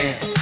Yeah.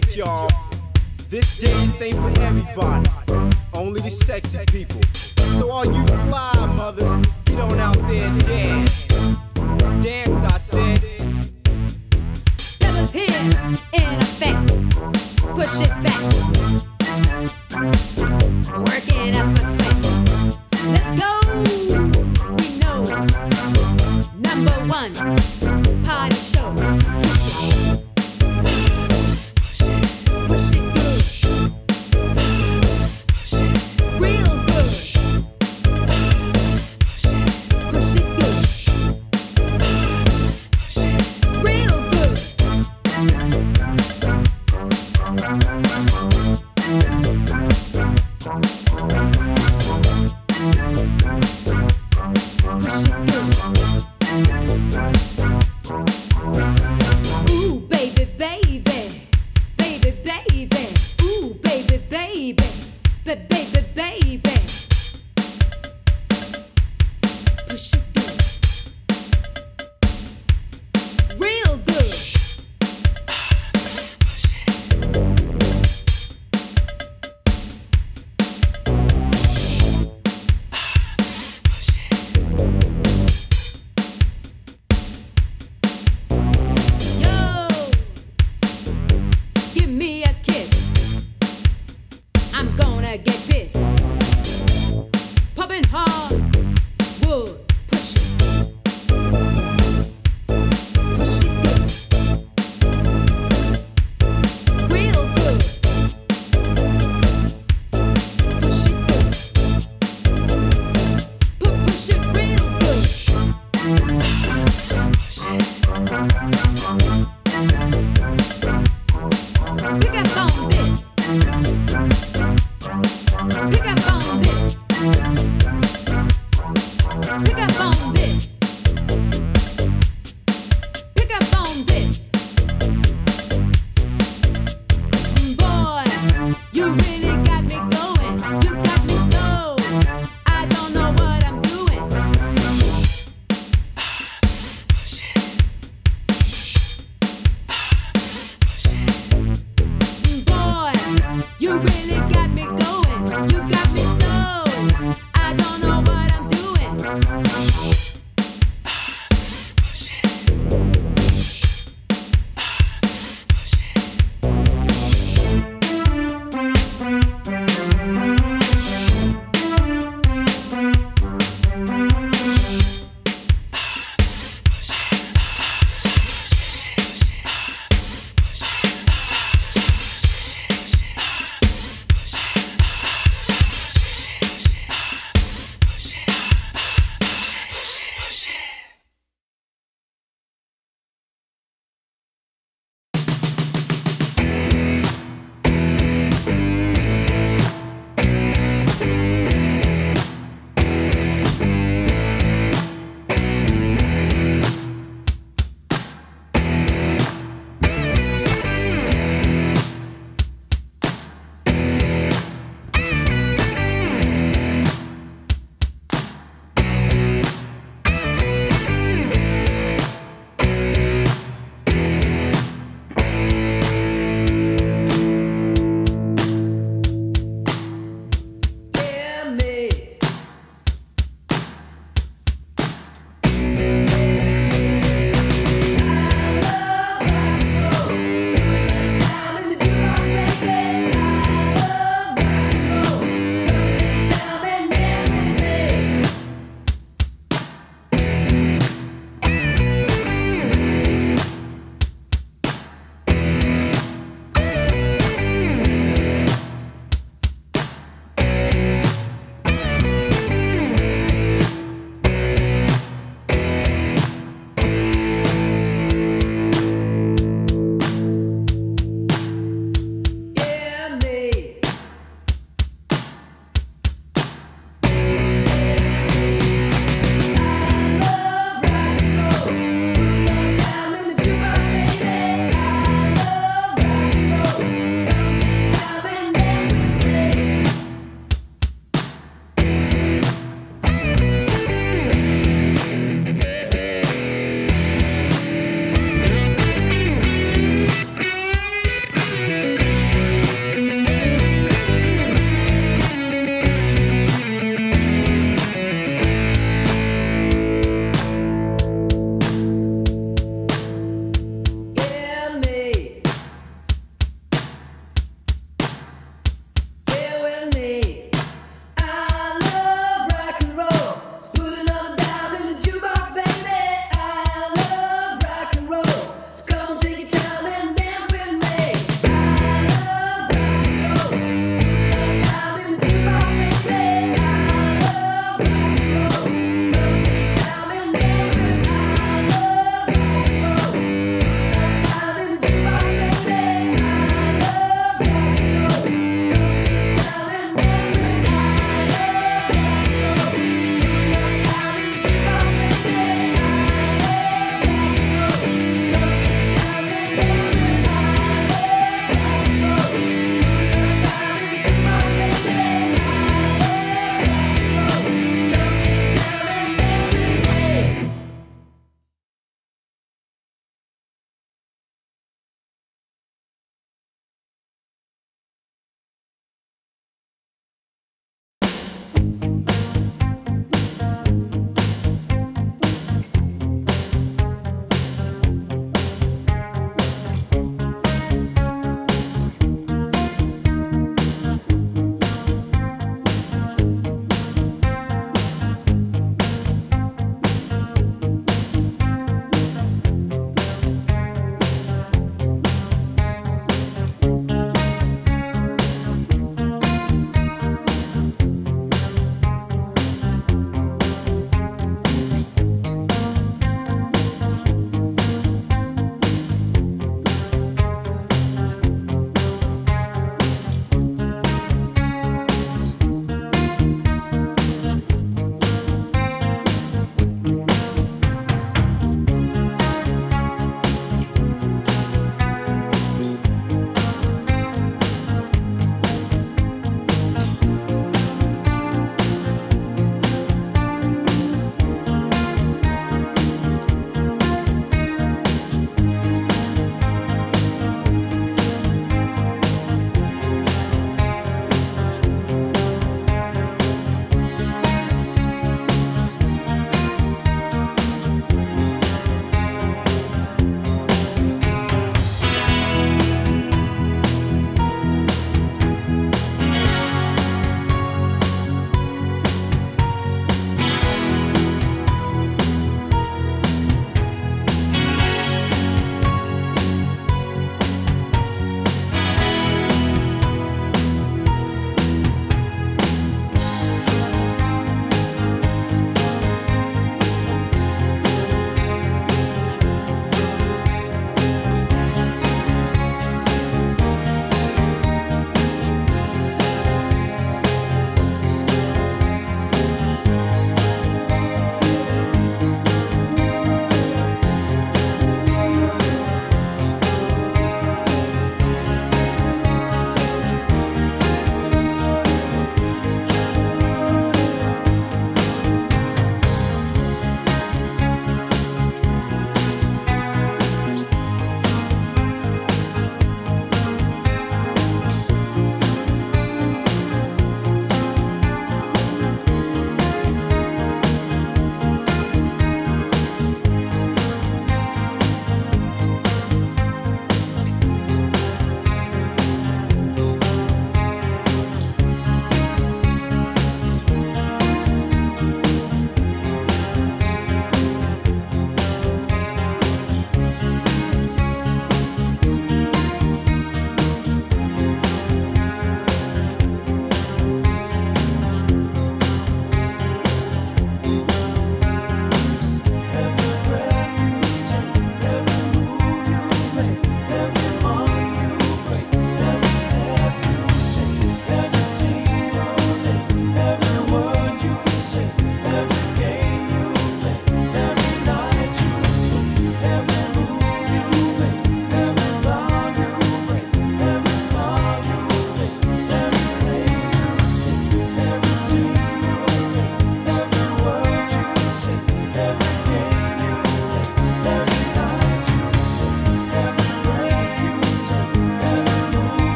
minute, y'all. This dance ain't for everybody, only the sexy people. So all you fly mothers, get on out there and dance. Dance, I said. Let us hear in effect. Push it back.